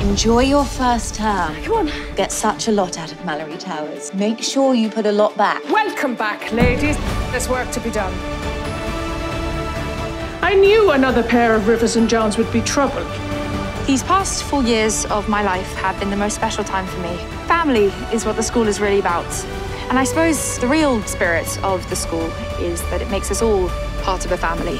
Enjoy your first term. Come on. Get such a lot out of Malory Towers. Make sure you put a lot back. Welcome back, ladies. There's work to be done. I knew another pair of Rivers and Johns would be trouble. These past four years of my life have been the most special time for me. Family is what the school is really about. And I suppose the real spirit of the school is that it makes us all part of a family.